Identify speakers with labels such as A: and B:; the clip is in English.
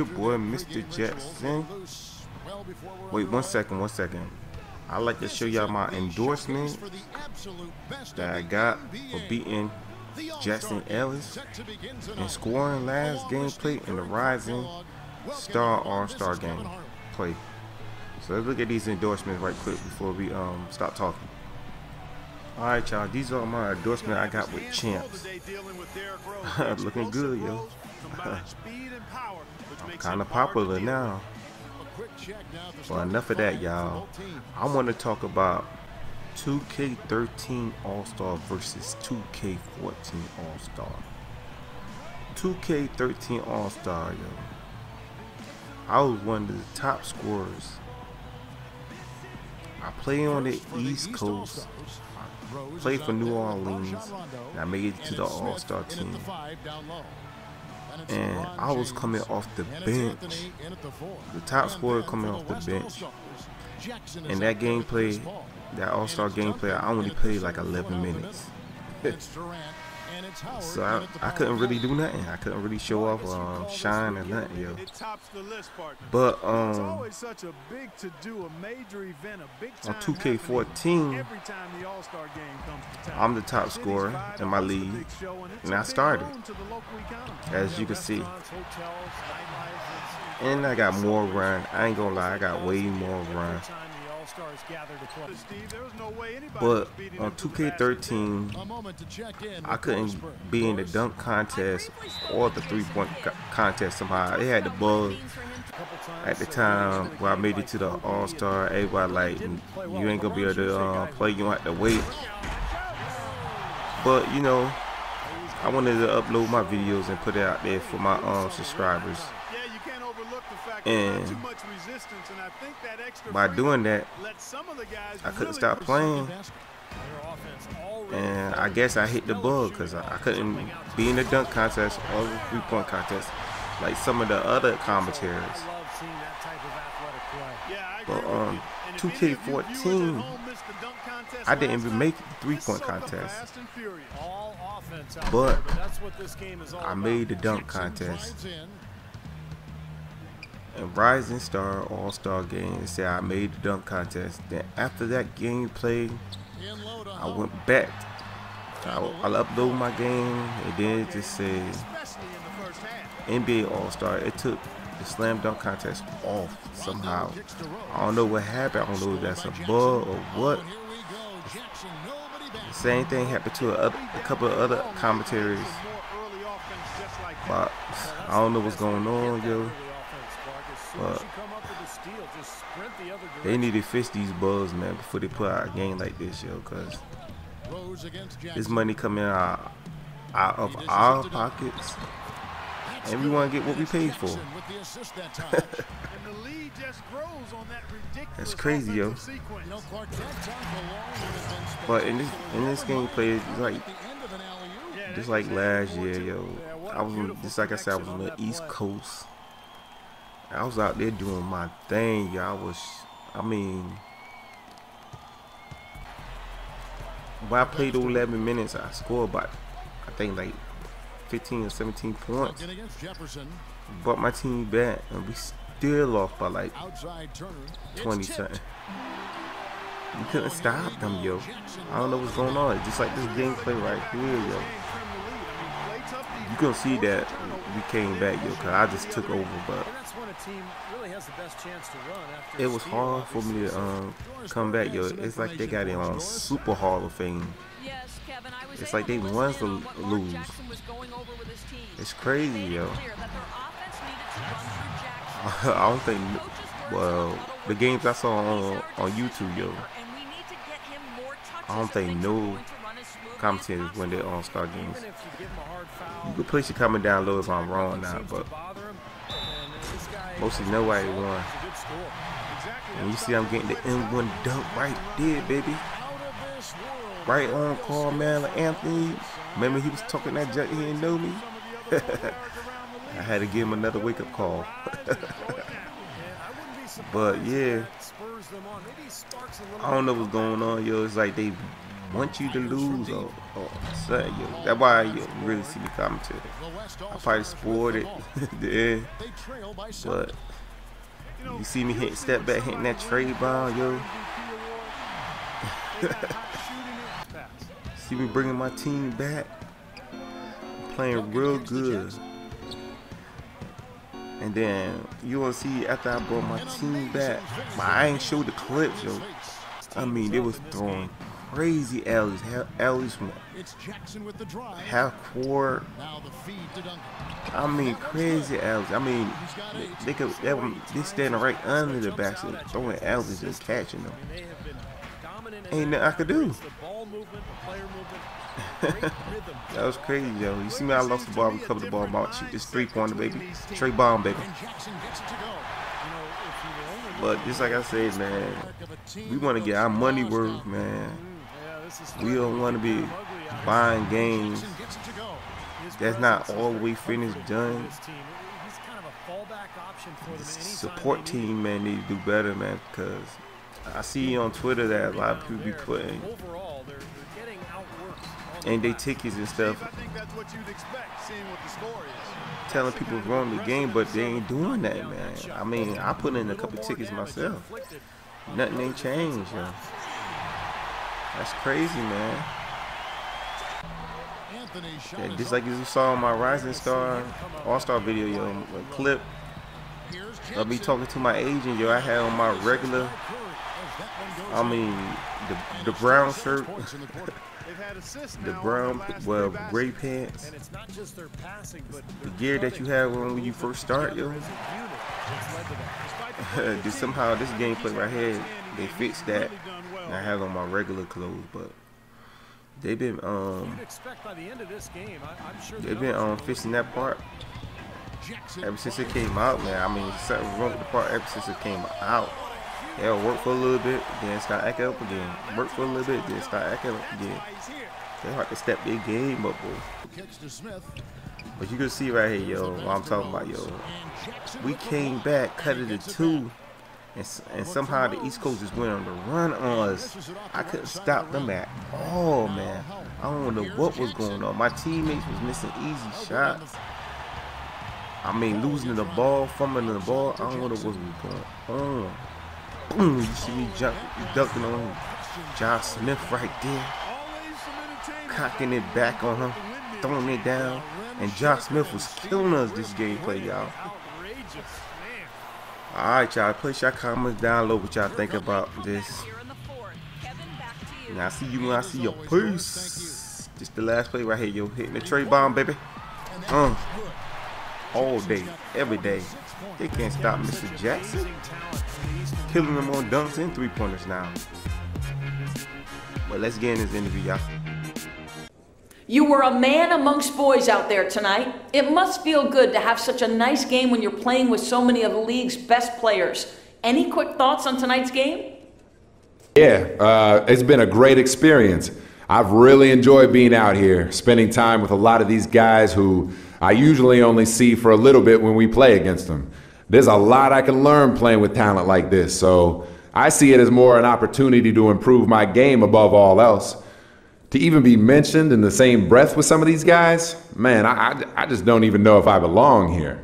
A: your boy, Mr. Jackson. Wait one second, one second. I'd like to show y'all my endorsement that I got for beating Jackson Ellis and scoring last gameplay in the Rising Star All-Star game play. So let's look at these endorsements right quick before we um stop talking. Alright y'all, these are my endorsements I got with champs. Looking good, yo. I'm kinda popular now. Well enough of that y'all. I wanna talk about 2K13 All-Star versus 2K14 All-Star. 2K13 All-Star, yo. I was one of the top scorers. I play on the East Coast. I played for New Orleans. And I made it to the All-Star team. And I was coming off the bench. The top scorer coming off the bench. And that gameplay, that All-Star gameplay, I only played like 11 minutes. so I, I couldn't really do nothing. I couldn't really show off, um, shine or nothing, yo. But um, on 2K14, I'm the top scorer in my league, and I started, as you can see. And I got more run. I ain't gonna lie, I got way more run. But on 2K13, I couldn't be in the dunk contest or the three-point contest somehow. It had the bug at the time where I made it to the All-Star. Everybody like, you ain't gonna be able to uh, play. You don't have to wait. But you know, I wanted to upload my videos and put it out there for my um, subscribers. And by doing that, I couldn't stop playing. And I guess I hit the bug because I couldn't be in the dunk contest or the three point contest like some of the other commentators. But on um, 2K14, I didn't even make the three point contest. But I made the dunk contest and Rising Star All Star game said I made the dunk contest. Then after that game played, I went back. I, I upload my game and then it just said NBA All Star. It took the slam dunk contest off somehow. I don't know what happened. I don't know if that's a bug or what. The same thing happened to a, a couple of other commentaries. But I don't know what's going on, yo. But they need to fix these bugs, man, before they put out a game like this, yo. Cause this money coming out out of our pockets, and we want to get what we paid for. That's crazy, yo. But in this in this gameplay, like just like last year, yo. I was just like I said, I was on the East Coast. I was out there doing my thing, y'all. was, I mean, when I played 11 minutes, I scored about, I think like 15 or 17 points. Brought my team back, and we still lost by like 20 something. We couldn't stop them, yo. I don't know what's going on. Just like this gameplay right here, yo. You can see that we came back, yo, because I just took over, but it was hard for me to um, come back, yo. It's like they got it on Super Hall of Fame. It's like they want to lose. It's crazy, yo. I don't think, well, the games I saw on, on YouTube, yo, I don't think no commentators when they're on Star Games. You can place your comment down low if I'm wrong now, but mostly nobody won. And you see I'm getting the M1 dunk right there, baby. Right on Carmelo Anthony. Remember he was talking that junk, he didn't know me? I had to give him another wake-up call. but yeah, I don't know what's going on, yo. It's like they want you to lose or, or something. Yo. That's why you really see me commentating. I probably spoiled it the end, but you see me hit step back, hitting that trey ball, yo. see me bringing my team back, playing real good. And then you will see after I brought my team back, I ain't showed the clips, yo. I mean, they was throwing crazy alleys, alleys from half court. I mean, crazy alleys. I mean, they, could they, they standing right under the basket, throwing alleys and catching them. Ain't nothing I could do. that was crazy, yo. You see me, I lost the ball, recovered the ball, about shoot this three pointer, baby. Trey bomb, baby. But just like I said, man, we want to get our money worth, man. We don't want to be buying games that's not all way finished done. The support team, man, need to do better, man, because I see on Twitter that a lot of people be putting and they tickets and stuff telling people run the game, but they ain't doing that, man. I mean, I put in a couple tickets myself. Nothing ain't changed, yo. That's crazy, man. Yeah, just like you saw my Rising Star All-Star video, yo, clip of me talking to my agent, yo, I had on my regular, I mean, the, the brown shirt. the brown, well, gray pants, the gear that you have on when you first start, yo. just somehow this gameplay right here, they fixed that. I have on my regular clothes, but they've been um they've been um fixing that part ever since it came out, man. I mean, something wrong with the part ever since it came out. It'll work for a little bit, then start acting up again. Work for a little bit, then start acting up again. They hard to step their game up, boy. But you can see right here, yo, what I'm talking about, yo. We came back, cut it to two, and, and somehow the East Coast just went on the run on us. I couldn't stop them at all, man. I don't know what was going on. My teammates was missing easy shots. I mean, losing the ball, fumbling the ball. I don't know what was going on. Boom, you see me jump, ducking on Josh Smith right there cocking it back on him, throwing it down. And Josh Smith was killing us this gameplay, y'all. Alright, y'all. Put your comments down below what y'all think about this. Now, I see you when I see your peace. Just the last play right here, yo. Hitting the trey bomb, baby. Uh, all day, every day. They can't stop Mr. Jackson. Killing them on dunks and three-pointers now. But let's get in this interview, y'all.
B: You were a man amongst boys out there tonight. It must feel good to have such a nice game when you're playing with so many of the league's best players. Any quick thoughts on tonight's game?
C: Yeah, uh, it's been a great experience. I've really enjoyed being out here, spending time with a lot of these guys who I usually only see for a little bit when we play against them. There's a lot I can learn playing with talent like this, so I see it as more an opportunity to improve my game above all else to even be mentioned in the same breath with some of these guys, man, I, I, I just don't even know if I belong here.